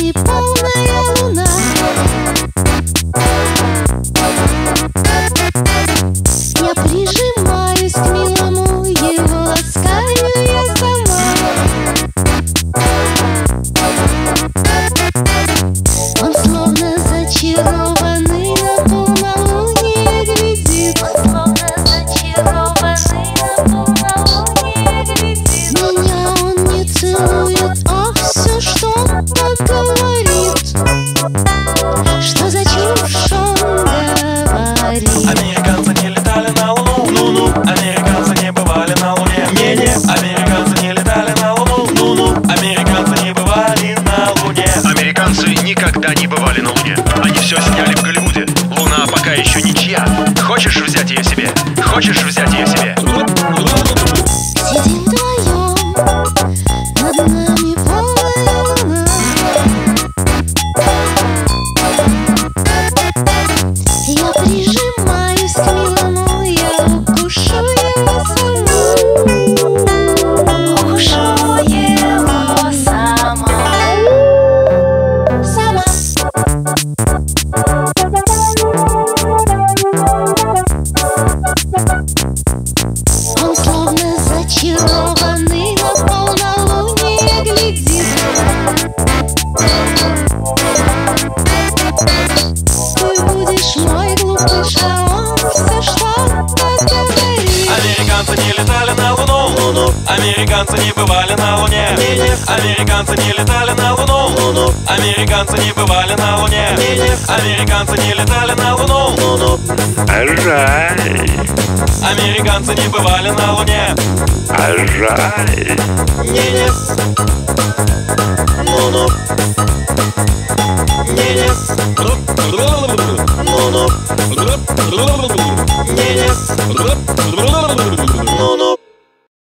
me both. Никогда не бывали на Луне. Они все сняли в Голливуде. Луна пока еще ничья. Хочешь взять ее себе? Хочешь взять ее себе? Я прижимаюсь зачарованный на полнолуние глядит. Ты будешь мой глупыш, а он все что-то Американцы не летали на Луну, Американцы не бывали на Луне, Американцы не летали на Луну, ну-ну Американцы не бывали на Луне, Американцы не летали на Луну, ну-ну жаль, Американцы не бывали на Луне, жаль. не-не Ну-ну Не-не Ну-ну Не-не